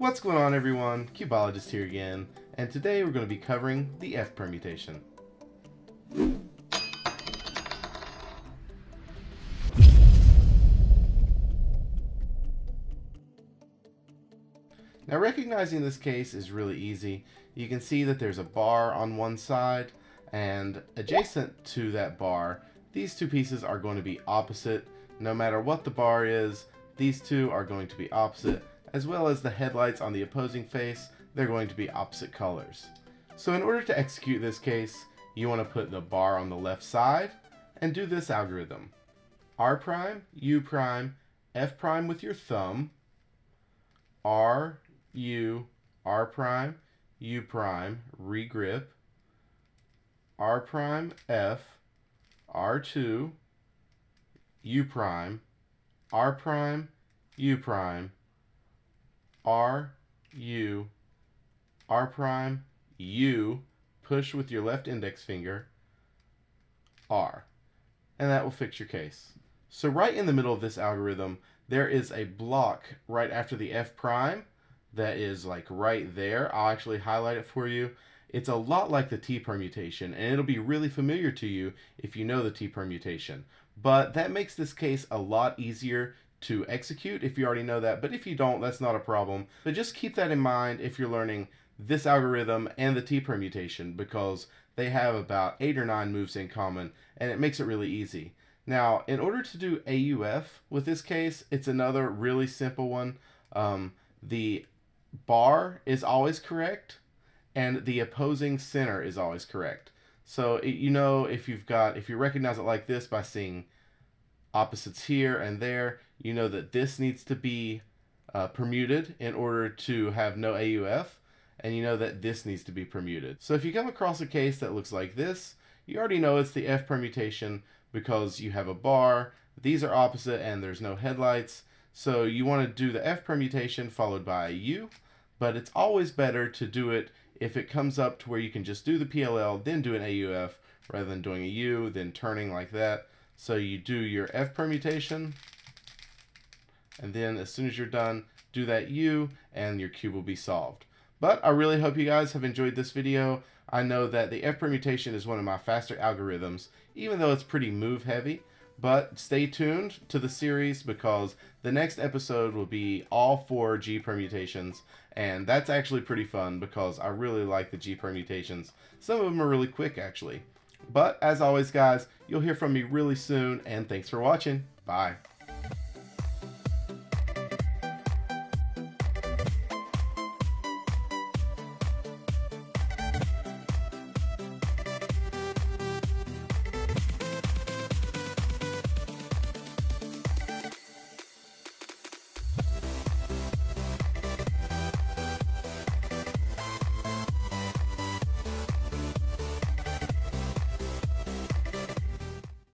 What's going on everyone? Cubeologist here again, and today we're going to be covering the F permutation. Now recognizing this case is really easy. You can see that there's a bar on one side and adjacent to that bar, these two pieces are going to be opposite. No matter what the bar is, these two are going to be opposite, as well as the headlights on the opposing face, they're going to be opposite colors. So in order to execute this case, you want to put the bar on the left side and do this algorithm. R prime, U prime, F prime with your thumb, R, U, R prime, U prime, regrip, R prime, F, R2, U prime, R prime, U prime, R, U, R prime, U, push with your left index finger, R. And that will fix your case. So right in the middle of this algorithm, there is a block right after the F prime that is like right there. I'll actually highlight it for you. It's a lot like the T permutation, and it'll be really familiar to you if you know the T permutation. But that makes this case a lot easier to execute if you already know that. But if you don't, that's not a problem. But just keep that in mind if you're learning this algorithm and the T permutation because they have about eight or nine moves in common, and it makes it really easy. Now, in order to do AUF with this case, it's another really simple one. Um, the bar is always correct, and the opposing center is always correct. So it, you know if you've got if you recognize it like this by seeing opposites here and there, you know that this needs to be uh, permuted in order to have no AUF, and you know that this needs to be permuted. So if you come across a case that looks like this, you already know it's the F permutation because you have a bar, these are opposite and there's no headlights. So you want to do the F permutation followed by a U, but it's always better to do it if it comes up to where you can just do the PLL, then do an AUF, rather than doing a U, then turning like that. So you do your F permutation, and then as soon as you're done, do that U, and your cube will be solved. But I really hope you guys have enjoyed this video. I know that the F permutation is one of my faster algorithms, even though it's pretty move heavy. But stay tuned to the series because the next episode will be all four G permutations, and that's actually pretty fun because I really like the G permutations. Some of them are really quick, actually. But as always, guys, you'll hear from me really soon, and thanks for watching. Bye.